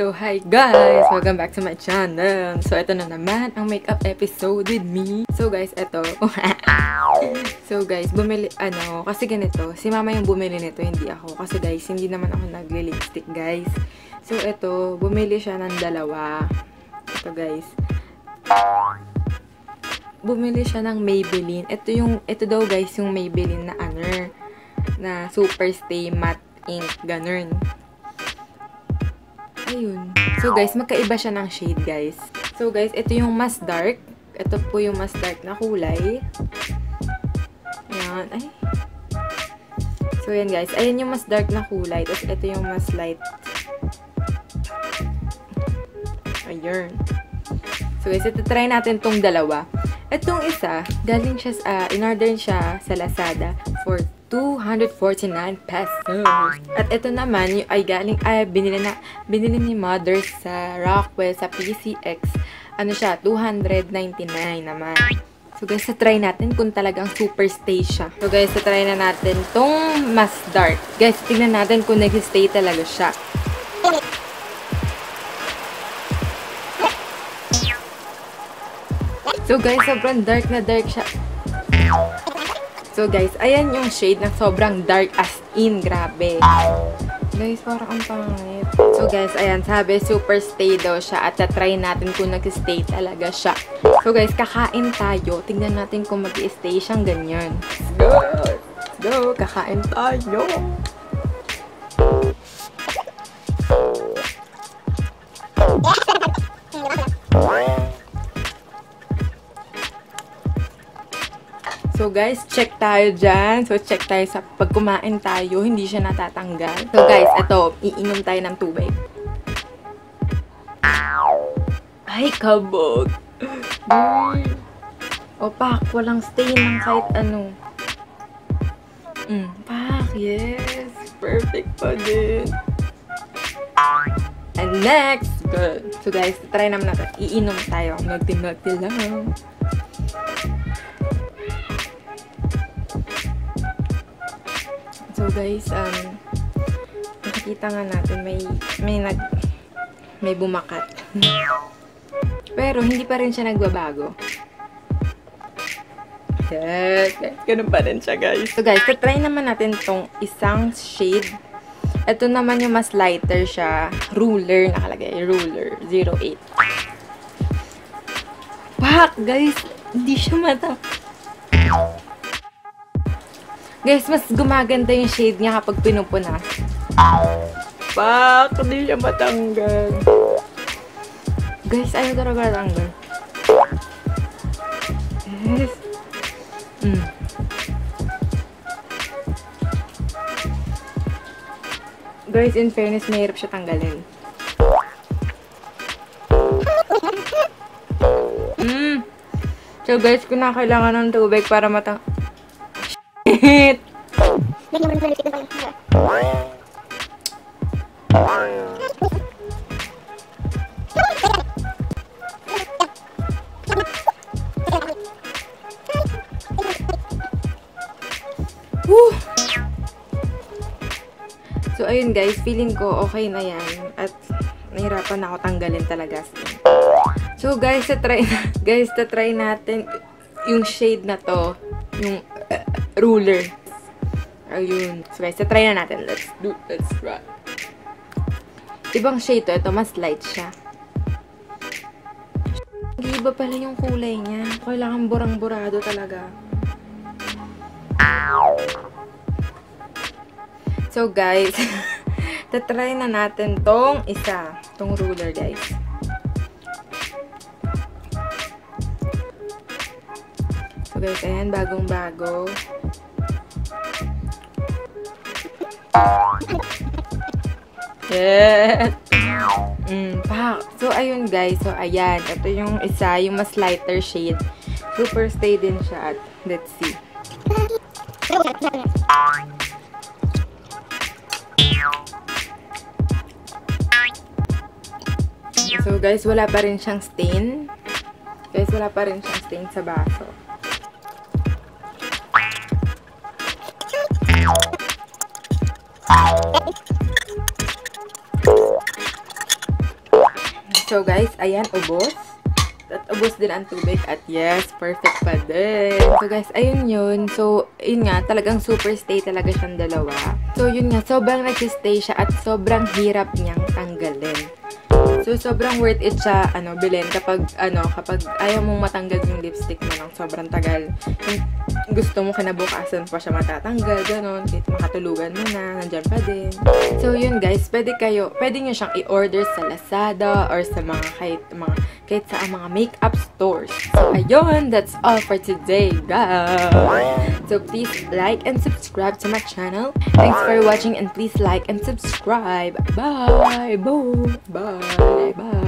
So, hi guys! Welcome back to my channel. So, ito na naman ang makeup episode with me. So, guys, ito. so, guys, bumili, ano, kasi ganito, si mama yung bumili nito, hindi ako. Kasi, guys, hindi naman ako nagli-lipstick, guys. So, ito, bumili siya ng dalawa. Ito, guys. Bumili siya ng Maybelline. Ito yung, ito daw, guys, yung Maybelline na ano, na Super Stay Matte Ink, ganun. Ayun. So, guys, magkaiba siya ng shade, guys. So, guys, ito yung mas dark. Ito po yung mas dark na kulay. Ayan. Ay. So, yan, guys. Ayan yung mas dark na kulay. Tapos, ito yung mas light. Ayun. So, guys, ito try natin tong dalawa. Itong isa, galing siya, uh, in-order siya sa Lazada for 249 pesos. At ito naman, yung ay galing, ay binili na, binili ni mother sa Rockwell, sa PCX. Ano siya, 299 naman. So guys, try natin kung talagang super stay siya. So guys, try na natin tong mas dark. Guys, tingnan natin kung nag-stay talaga siya. So guys, sobrang dark na dark siya. So guys, ayan yung shade na sobrang dark as in. Grabe. Guys, parang ang pangit. So guys, ayan, sabi super stay daw siya at try natin kung nag-stay talaga siya. So guys, kakain tayo. Tingnan natin kung mag-stay siyang ganyan. Let's go! Let's go! Kakain tayo! Guys, check tayo dyan. So check tayo sa pag tayo, hindi siya natatanggal. So guys, ito, iinom tayo ng tubig. Ay, kabog. O pak, walang stain ng kahit ano. Mm, pak, yes. Perfect pa din. And next, good. So guys, try naman natin. Iinom tayo. Magti-magti lang. So guys, um, nakikita nga natin may, may nag, may bumakat. Pero hindi pa rin siya nagbabago. Yes, ganun pa rin siya guys. So guys, try naman natin tong isang shade. Ito naman yung mas lighter siya. Ruler nakalagay. Ruler 08. Pak! Guys, hindi siya matang... Guys, mas gumaganda yung shade niya kapag pinupunas. Pak! Hindi siya matanggal. Guys, ayaw talaga matanggal. Yes. Mm. Guys, in fairness, mahirap siya tanggalin. Mm. So guys, kung nakailangan ng tubig para matang... Shit! So, ayun guys, feeling ko okay na yan. At nahirapan na ako tanggalin talaga. So, guys, try na, guys, try natin yung shade na to. Yung uh, ruler. Ayun. So, guys, try na natin. Let's do, let's try. Ibang shade to. Ito, mas light siya. Iba pala yung kulay niya. Kailangan burang-burado talaga. So, guys, tatry na natin tong isa. Tong ruler, guys. So, guys, ayan, bagong-bago. Yes! Mm, pa. So, ayun, guys. So, ayan. Ito yung isa, yung mas lighter shade. Super stay din siya. At, let's see. So, guys, wala pa rin siyang stain. Guys, wala pa rin siyang stain sa baso. So guys, ayan, ubos. At ubos din ang tubig. At yes, perfect pa din. So guys, ayun yun. So, yun nga, talagang super stay talaga siyang dalawa. So yun nga, sobrang nagsistay siya at sobrang hirap niyang tanggalin. So, sobrang worth it siya, ano, bilhin kapag, ano, kapag ayaw mong matanggal yung lipstick mo ng sobrang tagal. Gusto mo kinabukasan pa siya matatanggal, ganon. Kahit makatulugan mo na, nandyan pa din. So, yun guys, pwede kayo, pwede nyo siyang i-order sa Lazada or sa mga, kahit, mga, kahit sa mga makeup stores. So, ayun, that's all for today, guys. So, please like and subscribe to my channel. Thanks for watching and please like and subscribe. Bye! Bye! Bye! Bye!